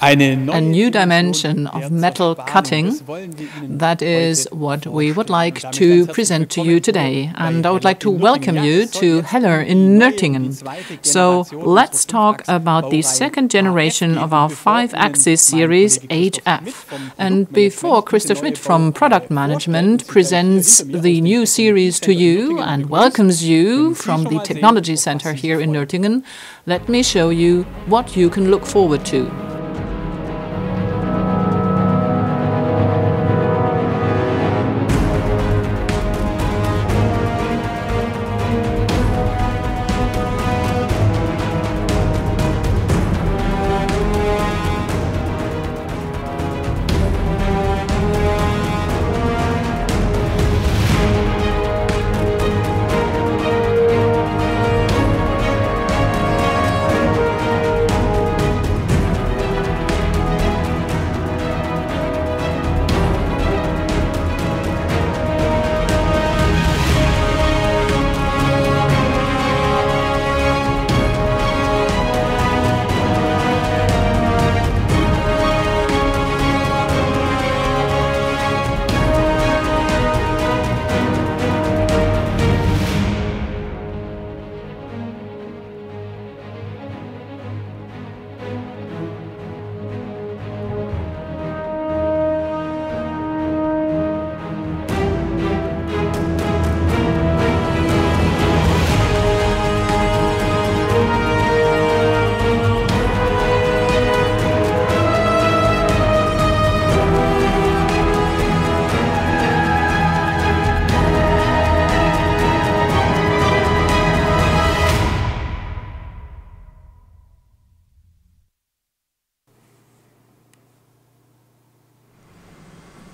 a new dimension of metal cutting. That is what we would like to present to you today. And I would like to welcome you to Heller in Nürtingen. So let's talk about the second generation of our five axis series HF. And before Christoph Schmidt from Product Management presents the new series to you and welcomes you from the Technology Center here in Nürtingen, let me show you what you can look forward to.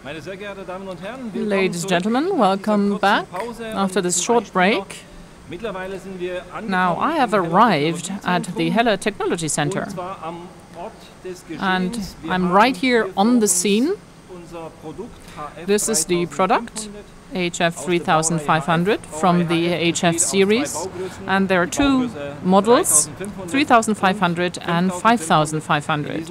Ladies and gentlemen, welcome back after this short break. Now, I have arrived at the Heller Technology Center, and I'm right here on the scene. This is the product, HF 3500 from the HF series, and there are two models, 3500 and 5500.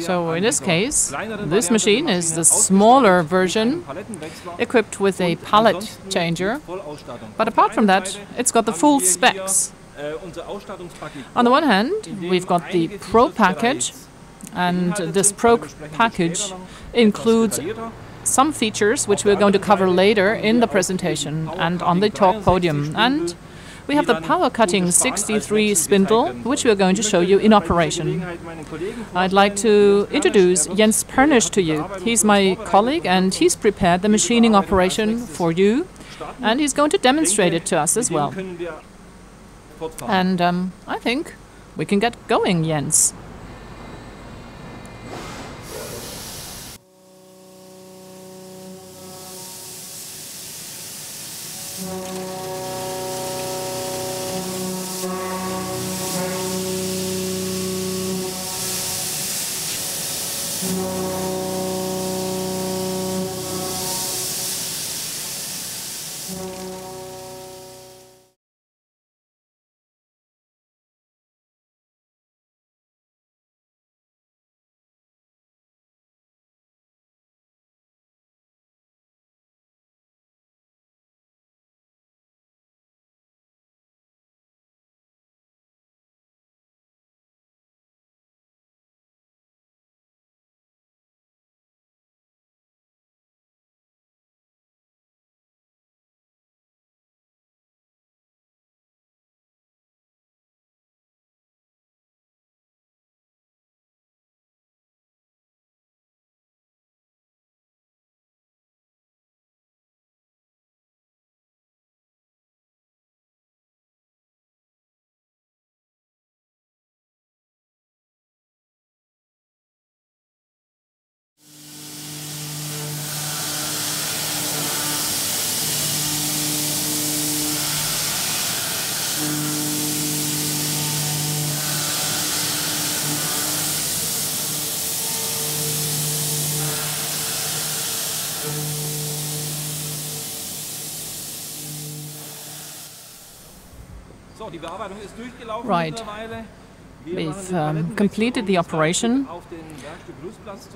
So in this case, this machine is the smaller version equipped with a pallet changer. But apart from that, it's got the full specs. On the one hand, we've got the Pro package, and this Pro package includes some features which we're going to cover later in the presentation and on the talk podium. And we have the power cutting 63 spindle, which we are going to show you in operation. I'd like to introduce Jens Pernisch to you. He's my colleague and he's prepared the machining operation for you and he's going to demonstrate it to us as well. And um, I think we can get going, Jens. Right. We've um, completed the operation.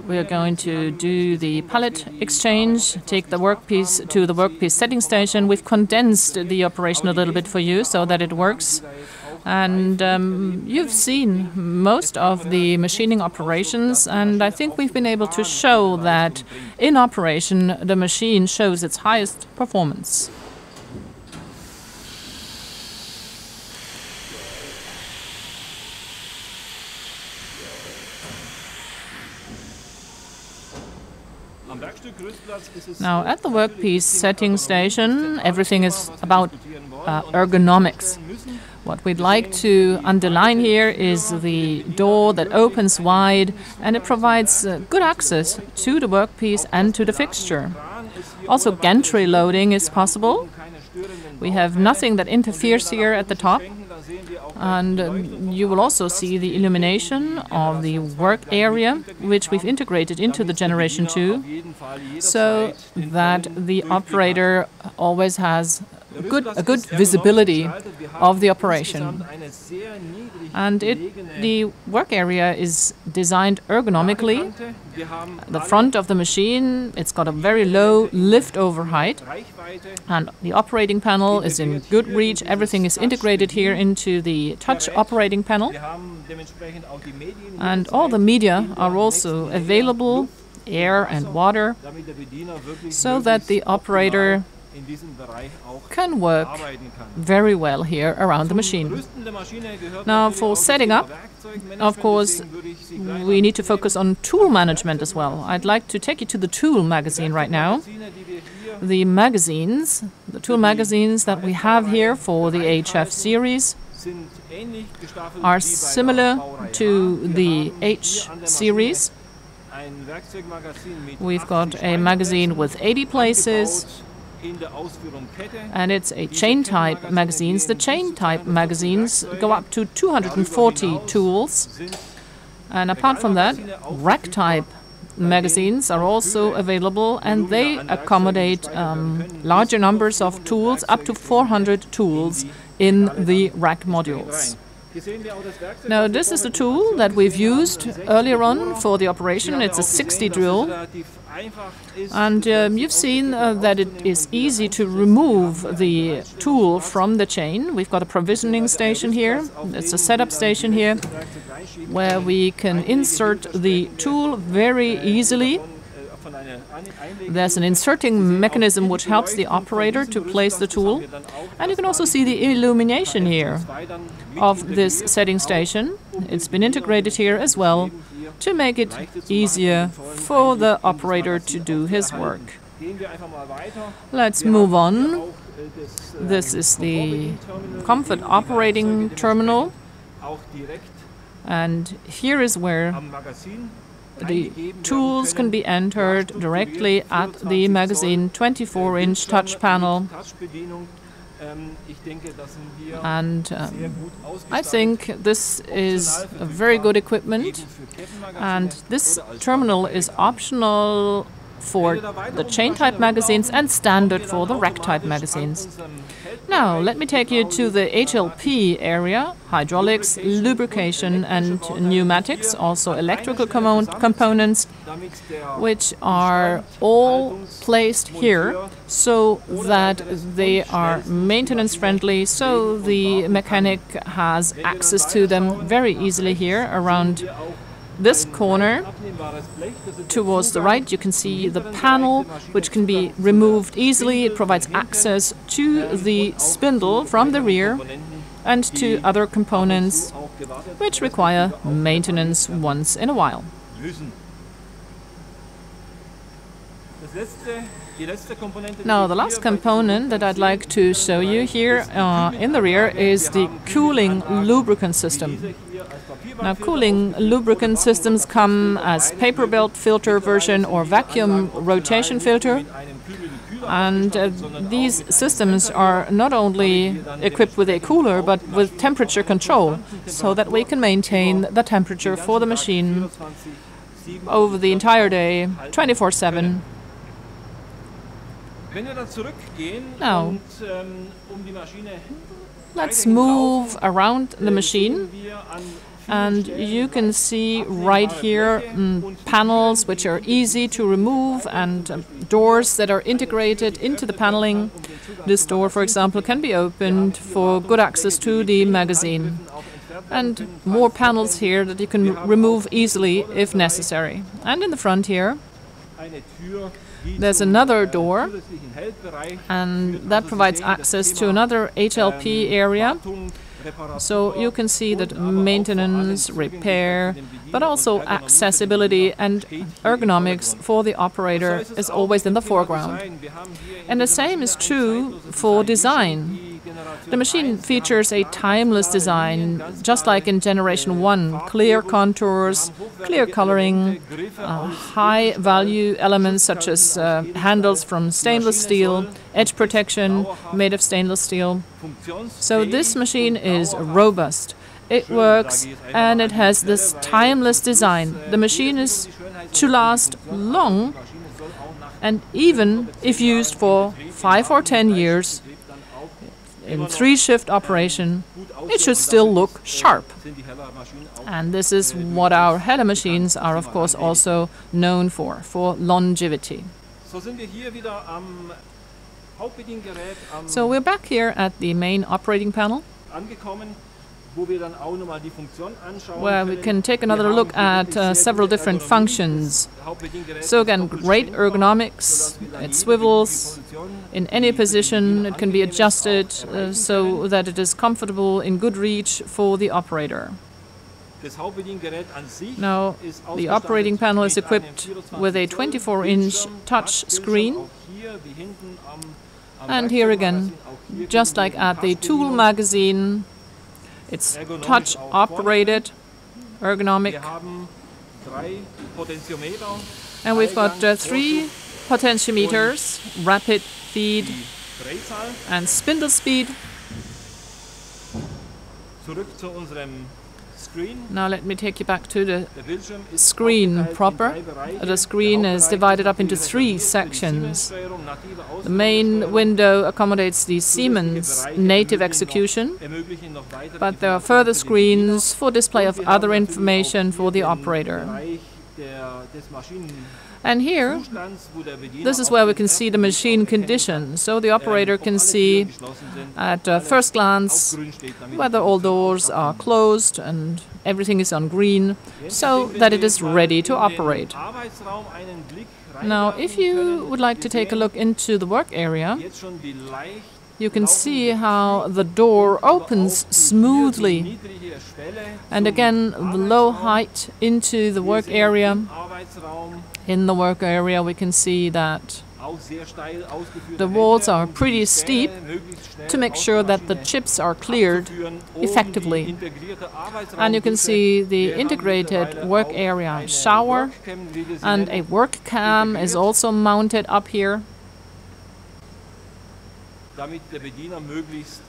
We are going to do the pallet exchange, take the workpiece to the workpiece setting station. We've condensed the operation a little bit for you so that it works. And um, you've seen most of the machining operations, and I think we've been able to show that in operation the machine shows its highest performance. Now, at the workpiece setting station, everything is about uh, ergonomics. What we'd like to underline here is the door that opens wide and it provides uh, good access to the workpiece and to the fixture. Also, gantry loading is possible. We have nothing that interferes here at the top. And you will also see the illumination of the work area, which we've integrated into the Generation 2, so that the operator always has good, a good visibility of the operation. And it, the work area is designed ergonomically. The front of the machine, it's got a very low lift over height. And the operating panel is in good reach. Everything is integrated here into the touch operating panel. And all the media are also available, air and water, so that the operator can work very well here around the machine. Now, for setting up, of course, we need to focus on tool management as well. I'd like to take you to the tool magazine right now. The magazines, the tool magazines that we have here for the HF series are similar to the H series. We've got a magazine with 80 places, and it's a chain type magazines. The chain type magazines go up to 240 tools. And apart from that, rack type magazines are also available and they accommodate um, larger numbers of tools, up to 400 tools in the rack modules. Now, this is the tool that we've used earlier on for the operation. It's a 60 drill. And um, you've seen uh, that it is easy to remove the tool from the chain. We've got a provisioning station here. It's a setup station here where we can insert the tool very easily there's an inserting mechanism which helps the operator to place the tool. And you can also see the illumination here of this setting station. It's been integrated here as well to make it easier for the operator to do his work. Let's move on. This is the Comfort operating terminal. And here is where the tools can be entered directly at the magazine 24-inch touch panel. And um, I think this is a very good equipment. And this terminal is optional for the chain type magazines and standard for the rack type magazines. Now, let me take you to the HLP area. Hydraulics, lubrication, and pneumatics, also electrical com components, which are all placed here so that they are maintenance friendly, so the mechanic has access to them very easily here around this corner towards the right, you can see the panel, which can be removed easily. It provides access to the spindle from the rear and to other components which require maintenance once in a while. Now, the last component that I'd like to show you here uh, in the rear is the cooling lubricant system. Now, cooling lubricant systems come as paper belt filter version or vacuum rotation filter. And uh, these systems are not only equipped with a cooler, but with temperature control, so that we can maintain the temperature for the machine over the entire day, 24 7. Now, let's move around the machine And you can see right here mm, panels which are easy to remove and um, doors that are integrated into the paneling. This door, for example, can be opened for good access to the magazine. And more panels here that you can remove easily if necessary. And in the front here, there's another door, and that provides access to another HLP area. So you can see that maintenance, repair, but also accessibility and ergonomics for the operator is always in the foreground. And the same is true for design. The machine features a timeless design, just like in Generation 1. Clear contours, clear coloring, uh, high value elements such as uh, handles from stainless steel, edge protection made of stainless steel. So this machine is robust. It works and it has this timeless design. The machine is to last long and even if used for five or ten years, in three-shift operation, it should still look sharp. And this is what our Heller machines are, of course, also known for, for longevity. So we're back here at the main operating panel where we can take another look at uh, several different functions. So again, great ergonomics, it swivels in any position, it can be adjusted uh, so that it is comfortable in good reach for the operator. Now, the operating panel is equipped with a 24-inch touch screen. And here again, just like at the tool magazine, it's touch operated, ergonomic. And we've got uh, three potentiometers, rapid feed and spindle speed. Now let me take you back to the screen proper. The screen is divided up into three sections. The main window accommodates the Siemens native execution, but there are further screens for display of other information for the operator. And here, this is where we can see the machine condition. So the operator can see at uh, first glance whether all doors are closed and everything is on green, so that it is ready to operate. Now, if you would like to take a look into the work area, you can see how the door opens smoothly. And again, the low height into the work area in the work area, we can see that the walls are pretty steep to make sure that the chips are cleared effectively. And you can see the integrated work area shower and a work cam is also mounted up here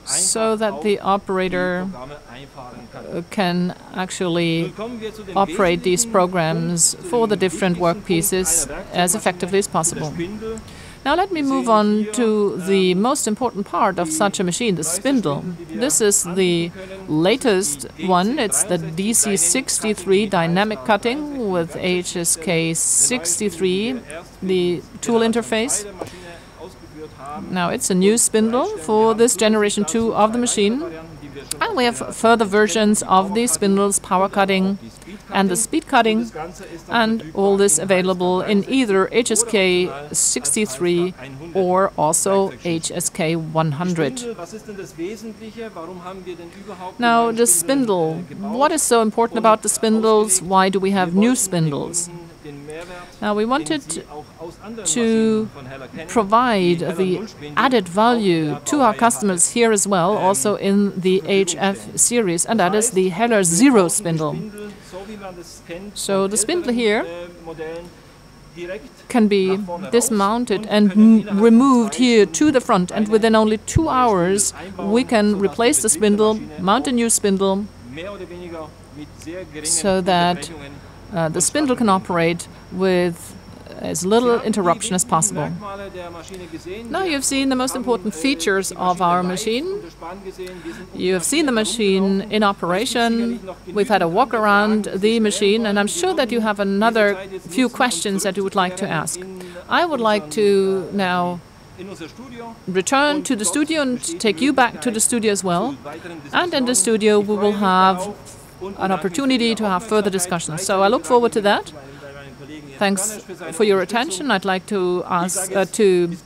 so that the operator can actually operate these programs for the different workpieces as effectively as possible. Now let me move on to the most important part of such a machine, the spindle. This is the latest one. It's the DC63 dynamic cutting with HSK 63, the tool interface. Now it's a new spindle for this generation 2 of the machine. And we have further versions of the spindles, power cutting and the speed cutting, and all this available in either HSK 63 or also HSK 100. Now the spindle, what is so important about the spindles? Why do we have new spindles? Now we wanted to provide the added value to our customers here as well, also in the HF series, and that is the Heller Zero spindle. So the spindle here can be dismounted and removed here to the front, and within only two hours we can replace the spindle, mount a new spindle, so that uh, the spindle can operate with as little interruption as possible. Now you've seen the most important features of our machine. You have seen the machine in operation. We've had a walk around the machine, and I'm sure that you have another few questions that you would like to ask. I would like to now return to the studio and take you back to the studio as well. And in the studio, we will have an opportunity to have further discussions. So I look forward to that. Thanks for your attention. I'd like to ask uh, to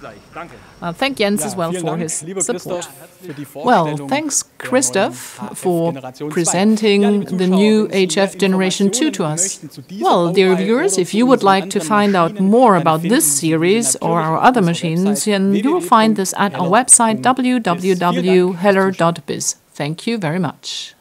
uh, thank Jens as well for his support. Well, thanks, Christoph, for presenting the new HF Generation 2 to us. Well, dear viewers, if you would like to find out more about this series or our other machines, then you will find this at our website www.heller.biz. Thank you very much.